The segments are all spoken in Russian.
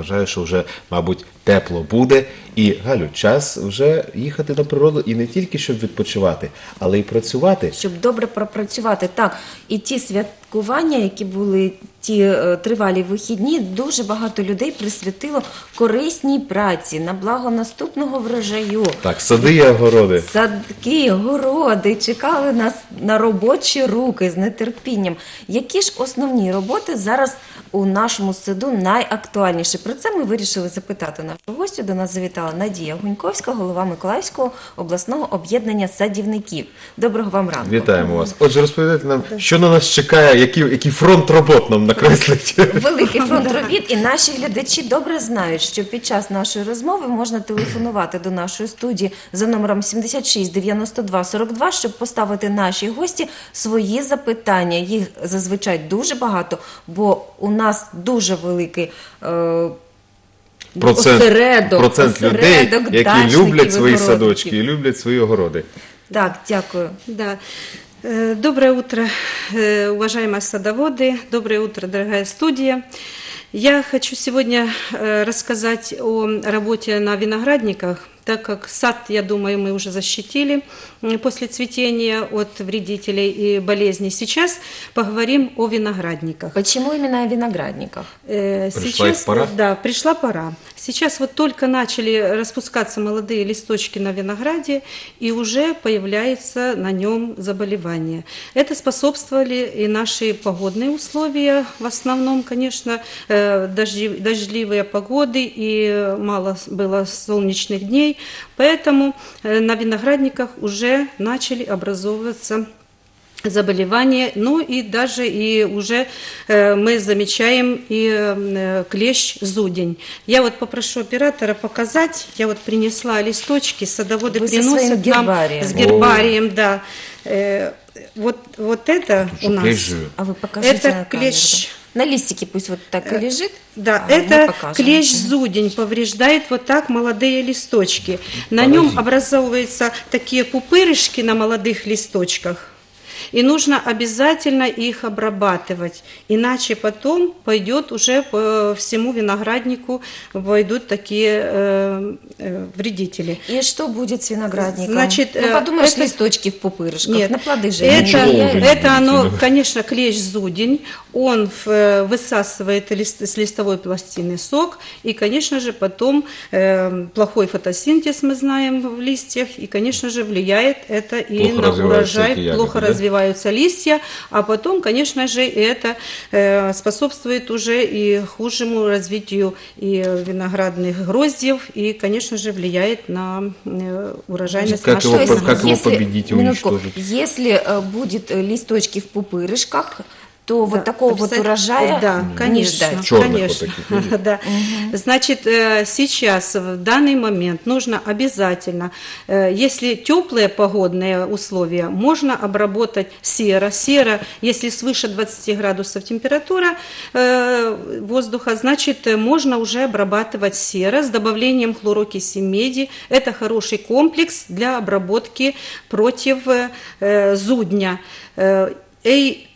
вважаю, що вже, мабуть, тепло буде. І Галю, час вже їхати на природу і не тільки щоб відпочивати, але й працювати. щоб добре пропрацювати. Так, і ті святкування, які були ті е, тривалі вихідні, дуже багато людей присвятило корисній праці на благо наступного врожаю. Так, сади і огороди. Садки, городи чекали нас на робочі руки з нетерпінням. Які ж основні роботи зараз у нашому саду найактуальніші? Про це ми вирішили запитати нашу гостю. До нас завітала Надія Гуньковська, голова Миколаївського обласного об'єднання садівників. Доброго вам ранку. Вітаємо вас. Отже, розповідайте нам, що на нас чекає, який, який фронт робот нам накреслить. Великий фронт робіт, і наші глядачі добре знають, що під час нашої розмови можна телефонувати до нашої студії за номером 76 92 42, щоб поставити нашій гості свої запитання. Їх зазвичай дуже багато, бо у нас дуже великий. Е- Процент, осередок, процент людей, які люблять свої садочки і люблять свої огороди. Так, дякую. Да. Э, Доброе утро, э, уважаемые садоводы. Доброе утро, дорогая студия. Я хочу сегодня э, рассказать о работе на виноградниках, так как сад, я думаю, мы уже защитили после цветения от вредителей и болезней. Сейчас поговорим о виноградниках. Почему именно о виноградниках? Пришла их пора? Да, пришла пора. Сейчас вот только начали распускаться молодые листочки на винограде, и уже появляется на нем заболевание. Это способствовали и наши погодные условия, в основном, конечно, э, дожди- дождливые погоды, и мало было солнечных дней, поэтому э, на виноградниках уже начали образовываться заболевания, ну и даже и уже э, мы замечаем и э, клещ зудень. Я вот попрошу оператора показать, я вот принесла листочки, садоводы Вы со приносят своим нам с гербарием, да. Э, вот, вот это у Щоб нас. клещ. А вы покажите Это на камеру, клещ. да. На листике пусть вот так и лежит. Да, а это клещ зудень повреждает вот так молодые листочки. На нем образовываются такие пупырышки на молодых листочках. И нужно обязательно их обрабатывать, иначе потом пойдет уже по всему винограднику пойдут такие э, э, вредители. И что будет с виноградником? Значит, ну, э, подумаешь, это- листочки в пупырышках, Нет, на плоды же это, это оно, конечно, клещ зудень, он в- высасывает лист- с листовой пластины сок, и, конечно же, потом э, плохой фотосинтез мы знаем в листьях, и, конечно же, влияет это и Плохо на урожай, плохо да? Развиваются листья, а потом, конечно же, это э, способствует уже и худшему развитию и виноградных гроздьев, и, конечно же, влияет на э, урожайность Как нашего его как его если- победить и минутку, уничтожить? Если э, будет листочки в пупырышках, то вот Да, такого вот урожая да, не конечно, ждать. Чёрных вот конечно. таких, видите? да. Значит, э, сейчас, в данный момент нужно обязательно, э, если теплые погодные условия, можно обработать сера. Сера, если свыше 20 градусов температура э, воздуха, значит, можно уже обрабатывать сера с добавлением хлорокиси меди. Это хороший комплекс для обработки против зудня.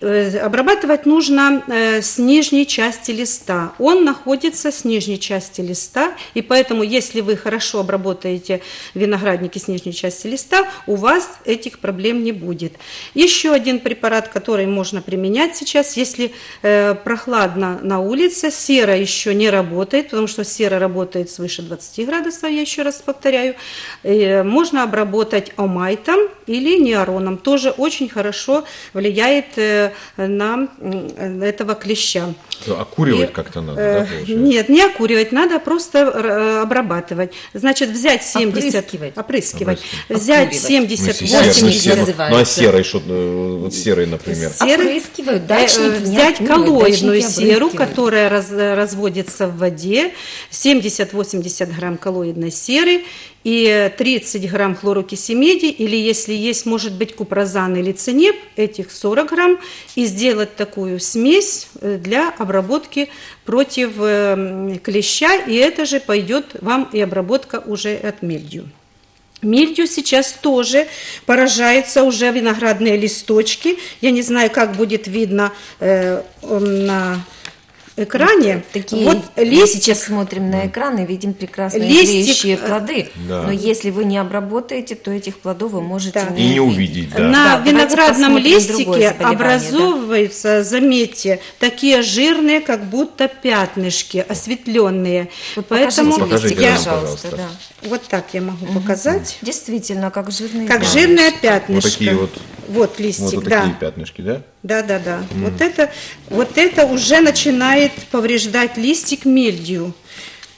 Обрабатывать нужно э, с нижней части листа. Он находится с нижней части листа, и поэтому, если вы хорошо обработаете виноградники с нижней части листа, у вас этих проблем не будет. Еще один препарат, который можно применять сейчас, если э, прохладно на улице, сера еще не работает, потому что сера работает свыше 20 градусов, я еще раз повторяю, Э, можно обработать омайтом или неороном, тоже очень хорошо влияет э, на этого клеща. Окуривать И, как-то надо, э, да, получается? Нет, не окуривать, надо просто э, обрабатывать. Значит, взять 70... Опрыскивать. Опрыскивать. Опрыскивать. Взять 70, В смысле, серой? 80... Ну. Ну, а серой, что, э, вот серой, например. серы- Опрыскивают, э, дачники не взять коллоидную серу, которая раз- разводится в воде, 70-80 грамм коллоидной серы и 30 грамм хлорокиси меди, или если есть, может быть, купрозан или цинеп, этих 40 грамм, и сделать такую смесь э, для обработки против э, клеща, и это же пойдет вам и обработка уже от мельдью. Мильдью сейчас тоже поражаются уже виноградные листочки. Я не знаю, как будет видно э, на экране Такие, вот мы листик сейчас смотрим на экран и видим прекрасные Листик, зреющие э, плоды. Да. Но если вы не обработаете, то этих плодов вы можете Да. И не увидеть, да. На Да, виноградном листике заболевание, да. образовываются, заметьте, такие жирные, как будто пятнышки, осветленные. Вот Поэтому покажите, листик, нам, пожалуйста, пожалуйста. да. вот так я могу показать. Действительно, как жирные Как пятнышки. жирное пятнышко. Вот такие вот, Вот листик, вот, вот да. такие пятнышки, да? Да, да, да. Вот это, вот это уже начинает повреждать листик мельдию.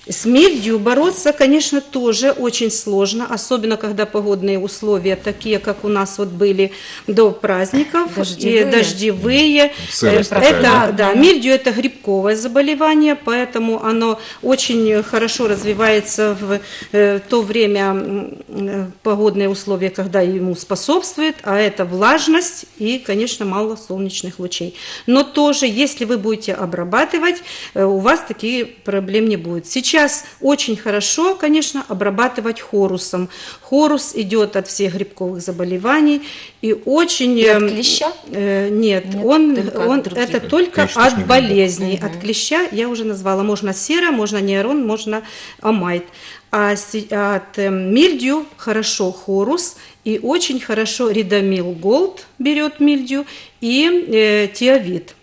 С мельдью бороться, конечно, тоже очень сложно, особенно когда погодные условия такие, как у нас вот были до праздников, Дождевые. и дождевые. Сырость такая, это, да? да, мельдию это грибковое заболевание, поэтому оно очень хорошо развивается в э, то время э, погодные условия, когда ему способствует, а это влажность и, конечно, мало солнечных лучей. Но тоже, если вы будете обрабатывать, э, у вас такие проблем не будет. Сейчас очень хорошо, конечно, обрабатывать хорусом. Хорус идет от всех грибковых заболеваний и очень... И от эм, клеща? э, нет, Нет, он, только от он других. это только Клещ от болезней. От клеща я уже назвала. Можно сера, можно нейрон, можно амайт. А от э, мильдию хорошо хорус и очень хорошо ридомил голд берет мильдию и э, тиавит.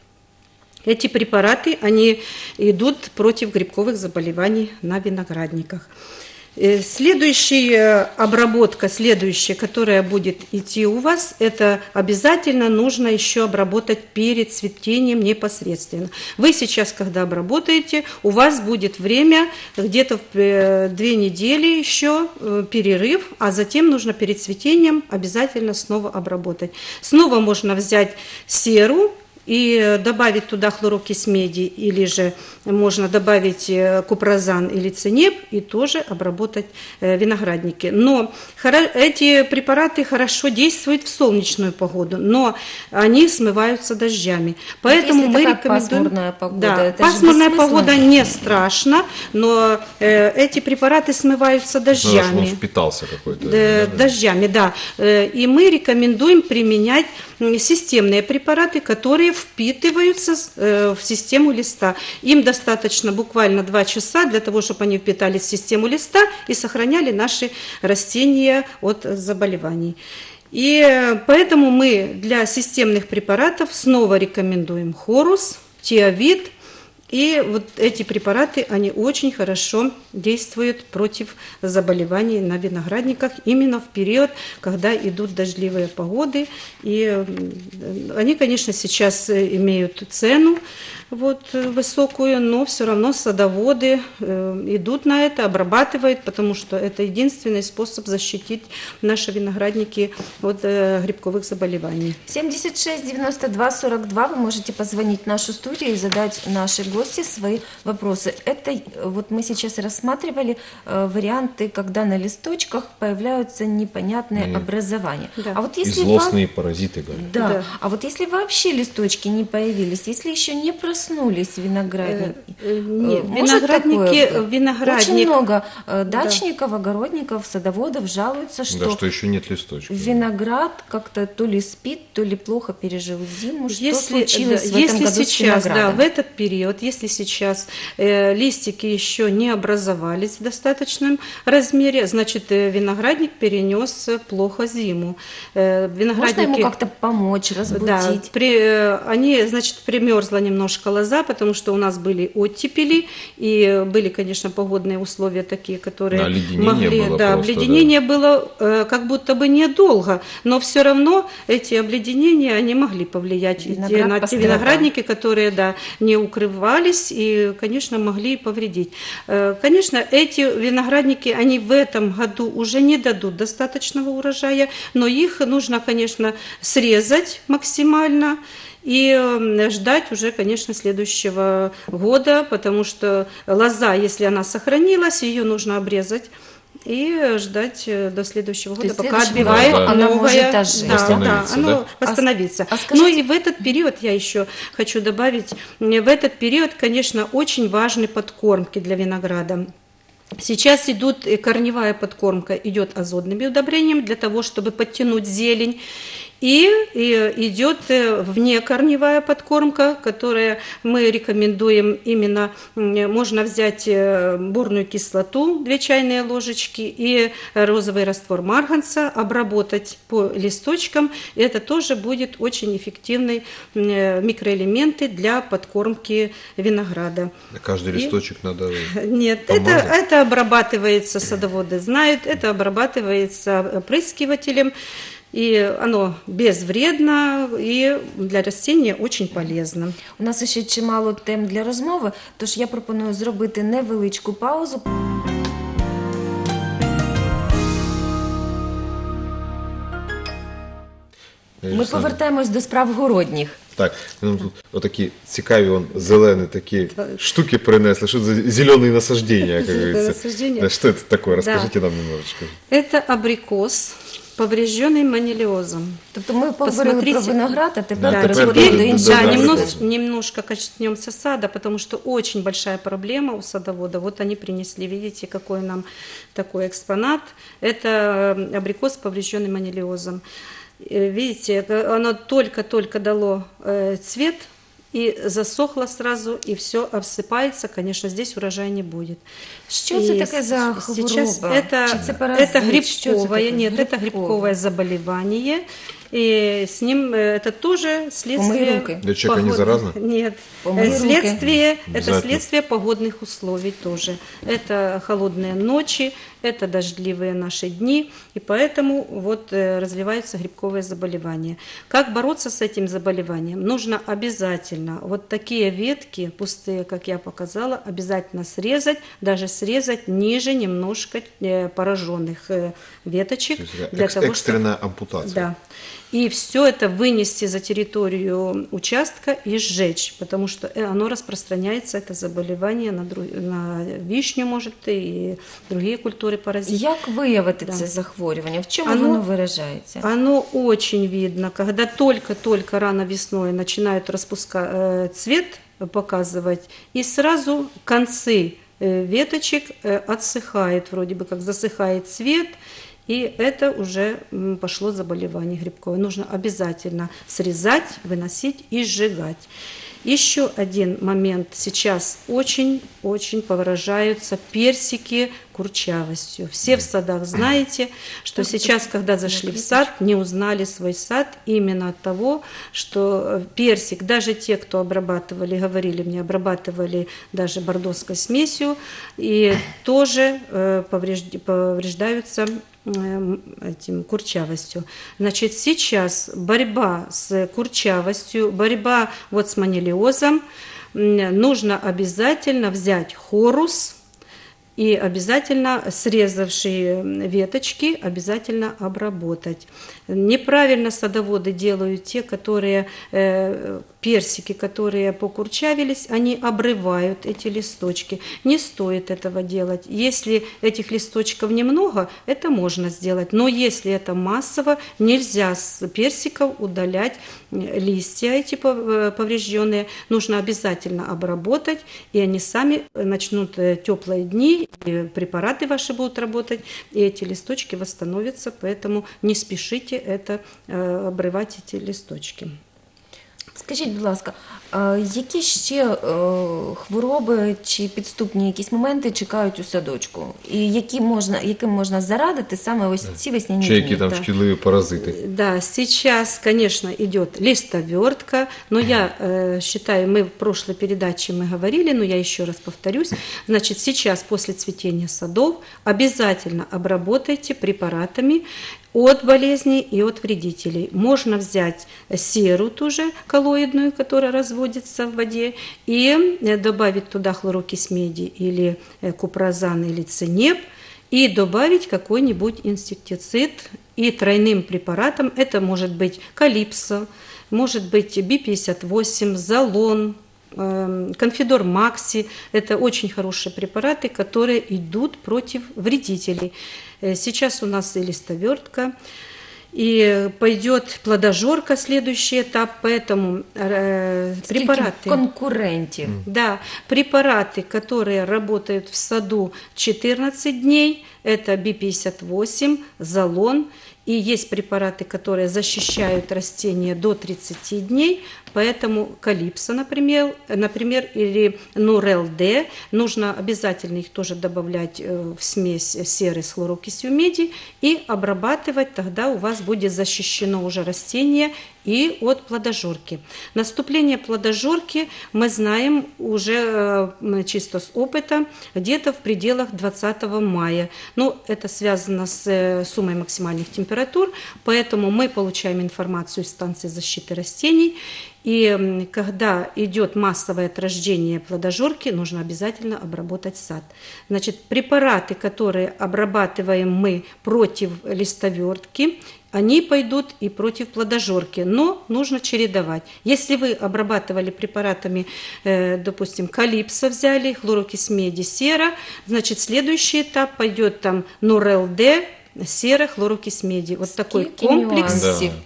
Эти препараты, они идут против грибковых заболеваний на виноградниках. Э, Следующая обработка, следующая, которая будет идти у вас, это обязательно нужно еще обработать перед цветением непосредственно. Вы сейчас, когда обработаете, у вас будет время где-то э, две недели еще э, перерыв, а затем нужно перед цветением обязательно снова обработать. Снова можно взять серу, и э, добавить туда хлорокись меди, или же можно добавить э, купрозан или цинеп и тоже обработать э, виноградники. Но эти препараты хорошо действуют в солнечную погоду, но они смываются дождями. Поэтому если мы такая рекомендуем... пасмурная погода, Да, это пасмурная погода не страшно, но эти препараты смываются дождями. впитался какой-то. Дождями, да. И мы рекомендуем применять системные препараты, которые впитываются э, в систему листа. Им достаточно буквально 2 часа для того, чтобы они впитались в систему листа и сохраняли наши растения от заболеваний. И э, поэтому мы для системных препаратов снова рекомендуем хорус, тиавит, и вот эти препараты, они очень хорошо действуют против заболеваний на виноградниках именно в период, когда идут дождливые погоды. И они, конечно, сейчас имеют цену вот, высокую, но все равно садоводы э, идут на это, обрабатывают, потому что это единственный способ защитить наши виноградники от э, грибковых заболеваний. 76 92 42 вы можете позвонить в нашу студию и задать нашей гости свои вопросы. Это э, вот мы сейчас рассматривали э, варианты, когда на листочках появляются непонятные образования. Да. А вот если злостные паразиты, говорят. Да. Да. А вот если вообще листочки не появились, если еще не проснулись виноградники, Э, э, нет, э, может виноградники- такое виноградник- Очень много э, дачников, огородников, садоводов жалуются, что Да, что еще нет листочков. виноград как-то то ли спит, то ли плохо пережил зиму. Что Если, случилось да, в этом если году с сейчас, да, виноградом? в этот период, если сейчас э, листики еще не образовались в достаточном размере, значит э, виноградник перенес э, плохо зиму. Э, Можно виноградники, ему как-то помочь, да, разбудить? при, э, они, значит, примерзла немножко лоза, потому что у нас были оттепели, и были, конечно, погодные условия такие, которые Да, могли... было да, просто, обледенение было э, как будто бы недолго, но все равно эти обледенения, они могли повлиять Виноград на те виноградники, которые, да, не укрывались и, конечно, могли повредить. Э, Конечно, эти виноградники, они в этом году уже не дадут достаточного урожая, но их нужно, конечно, срезать максимально и э, ждать уже, конечно, следующего года, потому что лоза, если она сохранилась, ее нужно обрезать и ждать э, до следующего года, пока отбивает года она новое- может ожить, да, да? оно да? восстановится. А а Ну и в этот период я еще хочу добавить, э, в этот период, конечно, очень важны подкормки для винограда. Сейчас идут э, корневая подкормка, идет азотными удобрениями для того, чтобы подтянуть зелень. И, и идет э, внекорневая подкормка, которая мы рекомендуем именно, можно взять э, борную кислоту, 2 чайные ложечки и розовый раствор марганца, обработать по листочкам. Это тоже будет очень эффективный э, микроэлементы для подкормки винограда. Каждый И- листочек надо... Нет, это, это обрабатывается, садоводы знают, это обрабатывается опрыскивателем, и оно безвредно и для растения очень полезно. У нас ще чимало тем для розмови, тож я пропоную зробити невеличку паузу. Ми повертаємось до справ городніх. Так, нам тут отакі цікаві он, зелені такі штуки принесли. Що за зелені насаждення, як Зеленые говорится. насаждения. Да, Что это такое? Да. Расскажите нам немножечко. Это абрикос, Поврежденный манилиозом. Тобто ми поговорили про Посмотрите. виноград, а тепер Да, переходимо тепер до до- інших Да, рослин. немножко, немножко коснемся сада, потому что очень большая проблема у садовода. Вот они принесли, видите, какой нам такой экспонат. Это э, абрикос, поврежденный манилиозом. Э, Видите, это оно только-только дало э, цвет и засохло сразу, и все обсыпается. Конечно, здесь урожая не будет. Це И таке за с- Сейчас хвороба? это, это грибковое, нет, это грибковое заболевание. И с ним э, это тоже следствие... руки. Для человека не погодных- заразно? Нет. Э. Следствие, это следствие погодных условий тоже. Это холодные ночи, это дождливые наши дни, и поэтому вот э, развиваются грибковые заболевания. Как бороться с этим заболеванием? Нужно обязательно вот такие ветки пустые, как я показала, обязательно срезать, даже срезать ниже немножко пораженных веточек. То есть для экс- того, чтобы- экстренная ампутация. да. И все это вынести за территорию участка и сжечь, потому что э, оно распространяется, это заболевание на, дру- на вишню, может, и другие культуры паразитов. Як виявити Да. це захворювання? В чому Оно- воно виражається? Оно очень видно, когда только-только рано весной начинают распуска... э, цвет показывать, и сразу концы э, веточек отсыхает, вроде бы как засыхает цвет, и это уже пошло заболевание грибковое. Нужно обязательно срезать, выносить и сжигать. Еще один момент. Сейчас очень-очень повыражаются персики курчавостью. Все в садах знаете, что сейчас, когда зашли в сад, не узнали свой сад именно от того, что э, персик, даже те, кто обрабатывали, говорили мне, обрабатывали даже бордоской смесью, и тоже э, поврежд- повреждаются этим курчавостью. Значит, сейчас борьба с курчавостью, борьба вот с манилиозом, нужно обязательно взять хорус, и обязательно срезавшие веточки обязательно обработать. Неправильно садоводы делают те, которые э, персики, которые покурчавились, они обрывают эти листочки. Не стоит этого делать. Если этих листочков немного, это можно сделать. Но если это массово, нельзя с персиков удалять листья эти э, поврежденные. Нужно обязательно обработать, и они сами начнут э, теплые дни, и препараты ваши будут работать, и эти листочки восстановятся, поэтому не спешите это э, обрывать эти листочки. Скажіть, будь ласка, а які ще е, хвороби чи підступні якісь моменти чекають у садочку? І які можна, яким можна зарадити саме ось ці весняні Чи які дні? там да. шкідливі паразити? Да, сейчас, конечно, идет листовертка, но я э, считаю, мы в прошлой передаче мы говорили, но я еще раз повторюсь, значит, сейчас после цветения садов обязательно обработайте препаратами от болезней и от вредителей. Можно взять серу тоже коллоидную, которая разводится в воде, и э, добавить туда хлорокись меди или э, купрозан или цинеп, и добавить какой-нибудь инсектицид и тройным препаратом. Это может быть калипсо, может быть Би-58, залон, эм, конфидор Макси. Это очень хорошие препараты, которые идут против вредителей. Э, Сейчас у нас и листовертка, и пойдет плодожорка, следующий этап, поэтому э, препараты... конкурентів? Да, препараты, которые работают в саду 14 дней, это Би-58, Залон И есть препараты, которые защищают растения до 30 дней, поэтому калипсо, например, например или Нурел-Д, нужно обязательно их тоже добавлять э, в смесь серы с хлорокисью меди и обрабатывать, тогда у вас будет защищено уже растение и от плодожорки. Наступление плодожорки мы знаем уже э, чисто с опыта где-то в пределах 20 мая. Но это связано с э, суммой максимальных температур, поэтому мы получаем информацию из станции защиты растений. И когда идет массовое отражение плодожорки, нужно обязательно обработать сад. Значит, препараты, которые обрабатываем мы против листовертки, они пойдут и против плодожорки, но нужно чередовать. Если вы обрабатывали препаратами, э, допустим, калипсо взяли, хлорокись меди, сера, значит, следующий этап пойдет там Нурел-Д, сера, хлорокись меди. Вот такой Скільки комплекс. нюансів. Да.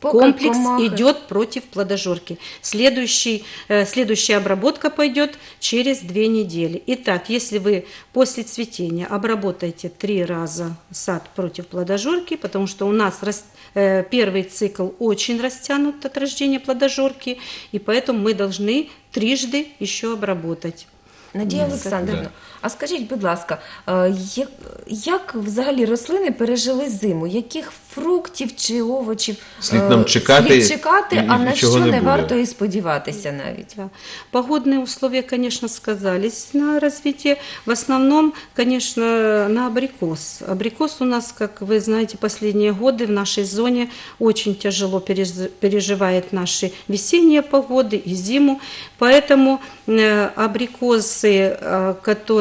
Поки Комплекс комахи- идет против плодожорки. Следующий, э, следующая обработка пойдет через две недели. Итак, если вы после цветения обработаете три раза сад против плодожорки, потому что у нас рас- э, первый цикл очень растянут от рождения плодожорки, и поэтому мы должны трижды еще обработать. Надія Олександрівна, а скажіть, будь ласка, е, як, як взагалі рослини пережили зиму? Яких фруктів чи овочів Слід е, нам чекати, слід чекати і- а і на чого що не не, буде? варто і сподіватися навіть? Да. Погодные условия, конечно, сказались на развитие. В основном, конечно, на абрикос. Абрикос у нас, как вы знаете, последние годы в нашей зоне очень тяжело перез- переживает наши весенние погоды и зиму. Поэтому э, абрикосы, э,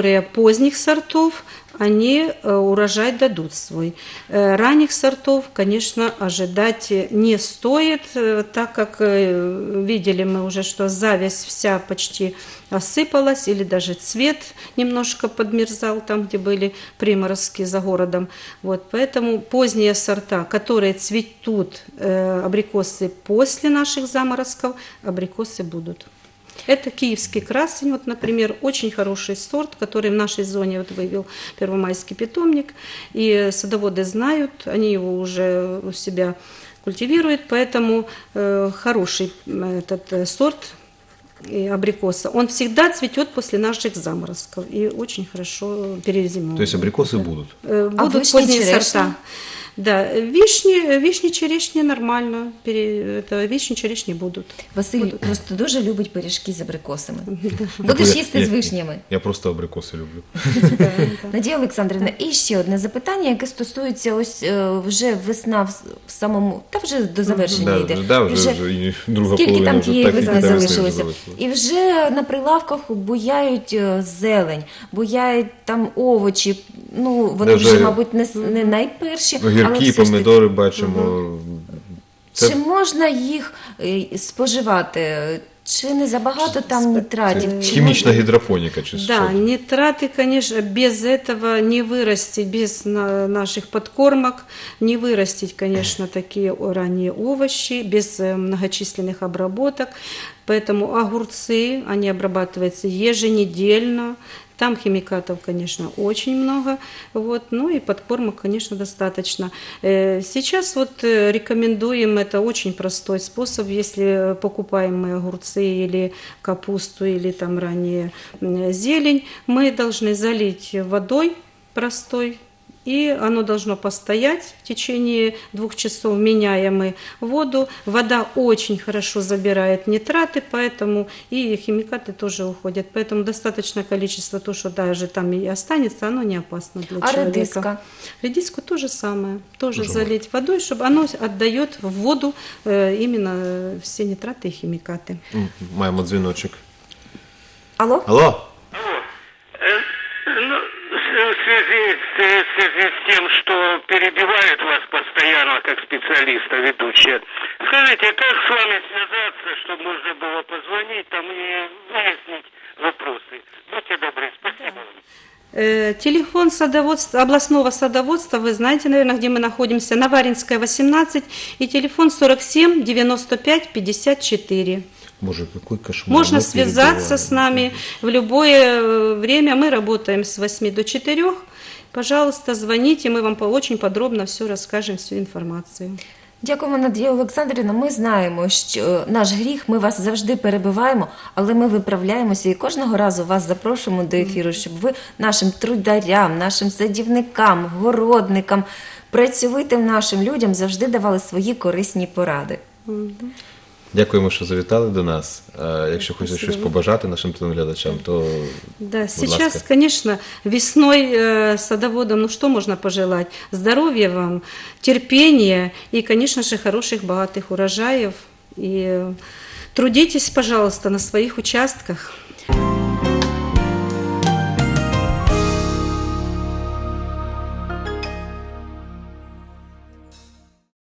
которые поздних сортов, они э, урожай дадут свой. Э, Ранних сортов, конечно, ожидать не стоит, э, так как видели мы уже, что зависть вся почти осыпалась, или даже цвет немножко подмерзал там, где были приморозки за городом. Вот, поэтому поздние сорта, которые цветут абрикосы после наших заморозков, абрикосы будут. Это киевский красень, вот, например, очень хороший сорт, который в нашей зоне вот вывел первомайский питомник, и садоводы знают, они его уже у себя культивируют, поэтому э, хороший этот э, сорт э, абрикоса. Он всегда цветет после наших заморозков и очень хорошо перезимует. То есть абрикосы будут? Э, А Будут вишни, поздние черешни? сорта. Да, вишни, вишни, черешни нормально. Пере- это вишни, черешни будут. Василь просто дуже любить пиріжки з абрикосами. Будеш я- їсти я- з вишнями. Я просто абрикоси люблю. Надія Олександрівна, і ще одне запитання, яке стосується ось е, вже весна в, с- в самому, та вже до завершення Да, йде. да, вже, вже і друга Скільки половина там вже тієї так весни вже залишилося? залишилось. І вже на прилавках буяють е, зелень, буяють там овочі. Ну, вони Даже вже, мабуть, не, с- не найперші, але Огірки, все ж таки. помідори бачимо. Це- Чи можна їх е, споживати? Чи не забагато там нітратів? Це Чи хімічна можна- гідропоніка чи Да, що? нитраты, конечно, без этого не вырастить, без на- наших подкормок, не вырастить, конечно, такие ранние овощи, без э, многочисленных обработок. Поэтому огурцы, они обрабатываются еженедельно. там химикатов, конечно, очень много. Вот. Ну и подкормок, конечно, достаточно. Э, Сейчас вот э, рекомендуем, это очень простой способ, если покупаем мы огурцы или капусту, или там ранее зелень, мы должны залить водой простой, и оно должно постоять в течение двух часов, меняем мы воду. Вода очень хорошо забирает нитраты, поэтому и химикаты тоже уходят. Поэтому достаточное количество, то, что даже там и останется, оно не опасно для А человека. редиска? Редиску то же самое, тоже, Тоже залить водой, чтобы оно отдает в воду э, именно э, все нитраты и химикаты. Маємо дзвіночок. Алло? Алло? Э, Ну, в связи, в связи с тем, что перебивают вас постоянно как специалиста ведущая, скажите, как с вами связаться, чтобы можно было позвонить там и выяснить вопросы? Будьте добры, спасибо вам. Э, Телефон садоводства, областного садоводства, вы знаете, наверное, где мы находимся, Наваринская, 18, и телефон 47 95 54. Боже, какой кошмар. Можно Мы связаться перебиваем. с нами в любое э, время. Мы работаем с 8 до 4, Пожалуйста, звоните, мы вам по- очень подробно все расскажем, всю информацию. Дякуємо, Надія Олександрівна. Ми знаємо, що наш гріх, ми вас завжди перебиваємо, але ми виправляємося і кожного разу вас запрошуємо до ефіру, щоб ви нашим трударям, нашим садівникам, городникам, працьовитим нашим людям завжди давали свої корисні поради. Дякуємо, що завітали до нас. Якщо хочете Спасибо. щось побажати нашим телеглядачам, то Да, сейчас, ласка. конечно, весной э, садоводам, ну что можно пожелать? Здоровья вам, терпения и, конечно же, хороших, богатых урожаев. И трудитесь, пожалуйста, на своих участках.